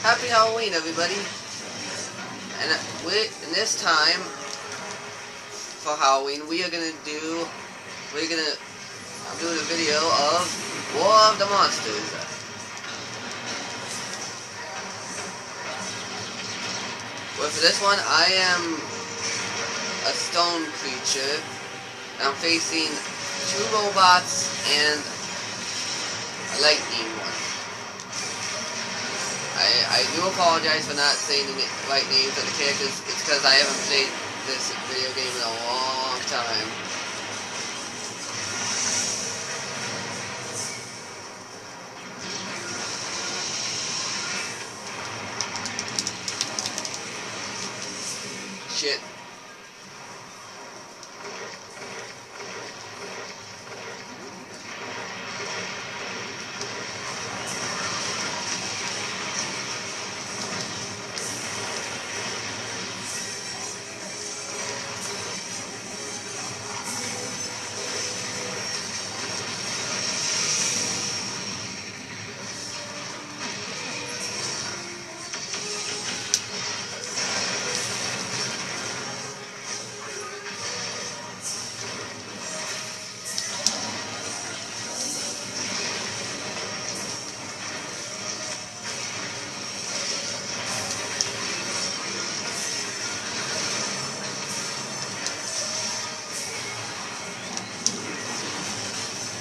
Happy Halloween, everybody. And uh, we, and this time for Halloween, we are gonna do, we're gonna, I'm doing a video of War of the Monsters. But for this one, I am a stone creature. And I'm facing two robots and a lightning one. I, I do apologize for not saying the right names of the characters. It's because I haven't played this video game in a long time. Shit.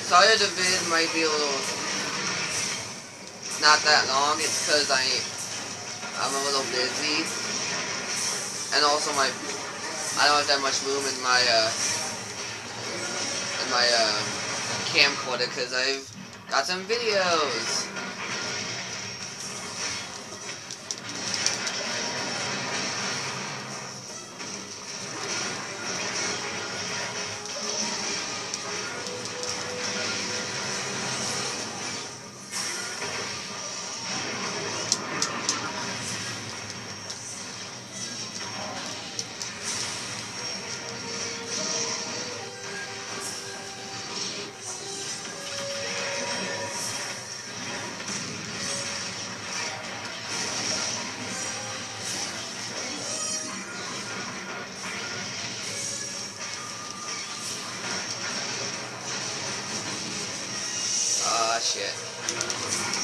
Sorry the vid might be a little not that long. It's because I I'm a little busy, and also my I don't have that much room in my uh, in my uh, camcorder because I've got some videos. Shit.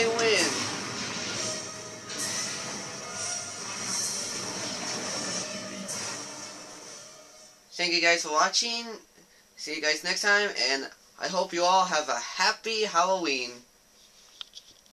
I win. Thank you guys for watching. See you guys next time, and I hope you all have a happy Halloween.